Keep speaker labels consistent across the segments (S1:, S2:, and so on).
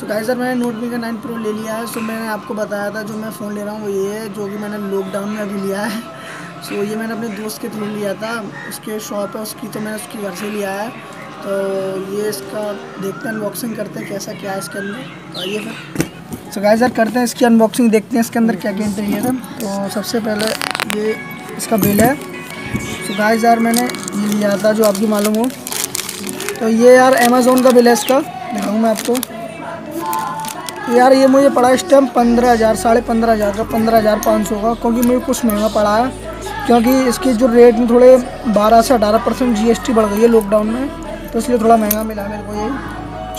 S1: सो guys sir मैंने note का nine pro ले लिया है। सो मैंने आपको बताया था, जो मैं फ़ोन ले रहा हूँ वो ये है, जो कि मैंने लॉकडाउन में अभी लिया है। सो ये मैंने अपने दोस्त के थ्रू लिया था। उसके शॉप है, उसकी तो मैंने उसके घर से लिया है। तो ये इसका, देखते हैं अनबॉक्सिंग करते हैं, कैसा क्या है इसके अंदर। आइए सर सो गाइस सर करते हैं इसकी अनबॉक्सिंग देखते हैं इसके अंदर क्या क्या इंटीरियर है। तो सबसे पहले ये इसका बिल है। सो गाइस यार मैंने ये लिया था, जो आपकी मालूम हो। तो ये यार अमेज़ोन का बिल है इसका। दिखाऊँ मैं आपको। यार ये मुझे पड़ा इस टाइम पंद्रह हज़ार साढ़े पंद्रह हज़ार का पंद्रह हज़ार पाँच सौ का क्योंकि मुझे कुछ महँगा पड़ा है। क्योंकि इसके जो रेट में थोड़े बारह से अठारह परसेंट जीएसटी बढ़ गई है लॉकडाउन में तो इसलिए थोड़ा महँगा मिला मेरे को ये।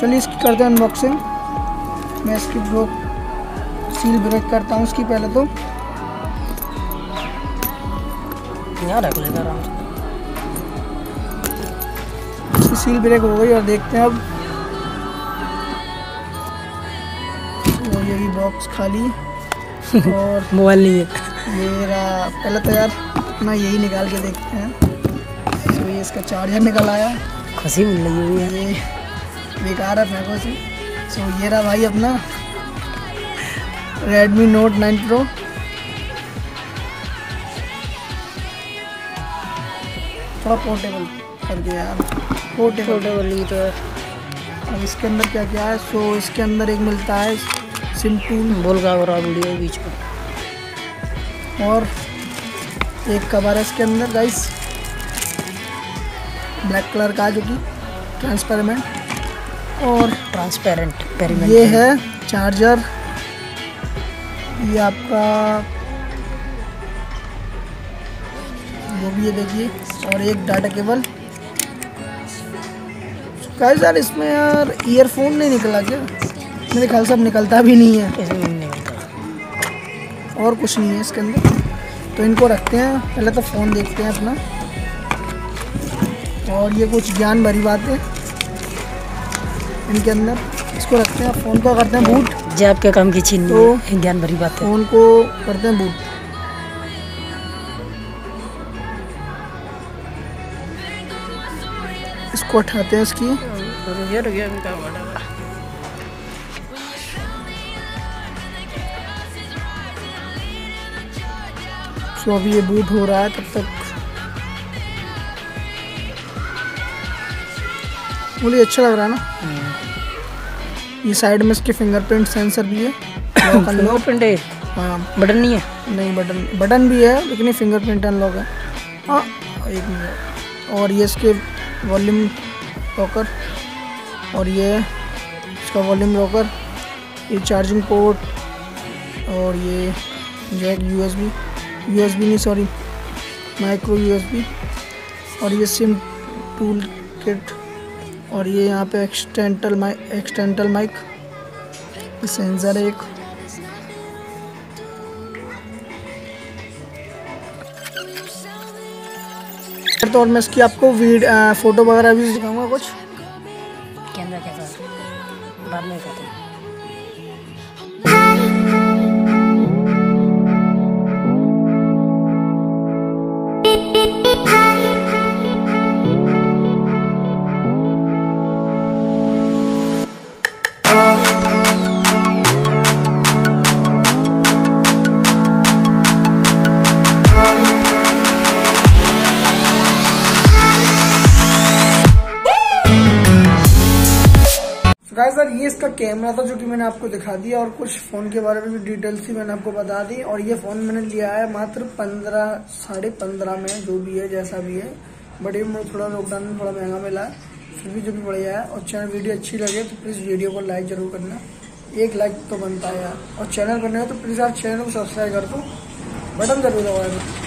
S1: चलिए इसकी करते हैं अनबॉक्सिंग मैं इसकी ब्रोक सील ब्रेक करता हूँ इसकी पहले तो। इसकी सील ब्रेक हो गई और देखते हैं अब बॉक्स खाली। और
S2: मोबाइल नहीं है।
S1: मेरा पहले तो यार अपना यही निकाल के देखते हैं। तो ये इसका चार्जर निकल आया।
S2: खुशी मिल रही है।
S1: ये बेकार है फेंको से सो ये रहा भाई अपना रेडमी नोट नाइन प्रो थोड़ा पोर्टेबल कर दिया यार। पोर्टेबल
S2: ही तो
S1: अब इसके अंदर क्या क्या है? सो इसके अंदर एक मिलता है सिम टूल
S2: बोल का हो रहा वीडियो बीच में।
S1: और एक कवर है इसके अंदर गाइस ब्लैक कलर का जो कि ट्रांसपेरेंट और
S2: ट्रांसपेरेंट
S1: ये है चार्जर ये आपका वो भी है देखिए। और एक डाटा केबल गाइस यार इसमें यार ईयरफोन नहीं निकला क्या? मेरे ख्याल से अब निकलता भी नहीं है।
S2: इसमें नहीं निकलता।
S1: और कुछ नहीं है इसके अंदर। तो इनको रखते हैं। पहले तो फ़ोन देखते हैं अपना। और ये कुछ ज्ञान भरी बात। है इनके अंदर। इसको रखते हैं। फ़ोन को करते हैं बूट।
S2: जैब के काम की छीन
S1: तो
S2: ज्ञान भरी बात। है
S1: फ़ोन को करते हैं बूट। इसको उठाते हैं इसकी।
S2: अभी
S1: सो अभी ये बूट हो रहा है तब तक। मुझे अच्छा लग रहा है ना? ये साइड में इसके फिंगरप्रिंट सेंसर भी है।
S2: फिंगरप्रिंट है?
S1: हाँ।
S2: बटन नहीं है?
S1: नहीं बटन बटन भी है लेकिन ये फिंगरप्रिंट अनलॉक है। हाँ एक मिनट। और ये इसके वॉल्यूम लॉकर और ये इसका वॉल्यूम लॉकर ये चार्जिंग पोर्ट और ये जैक यूएसबी यूएसबी नहीं सॉरी माइक्रो यूएसबी और ये सिम टूल किट और ये यहाँ पे external mic external mic sensor एक. तो और मैं इसकी आपको वीड फ़ोटो वगैरह भी दिखाऊँगा कुछ।
S2: कैमरा कैसा? बाद में
S1: गाइस सर ये इसका कैमरा था जो कि मैंने आपको दिखा दिया और कुछ फ़ोन के बारे में भी डिटेल्स ही मैंने आपको बता दी और ये फ़ोन मैंने लिया है मात्र पंद्रह, साढ़े पंद्रह में, जो भी है, जैसा भी है। बट ये मुझे थोड़ा लॉकडाउन में थोड़ा महँगा मिला है फिर भी जो भी बढ़िया है और चैनल वीडियो अच्छी लगे तो प्लीज़ वीडियो को लाइक ज़रूर करना। एक लाइक तो बनता है यार। और चैनल नहीं तो प्लीज़ आप चैनल को सब्सक्राइब कर दो। बटन ज़रूर दबाए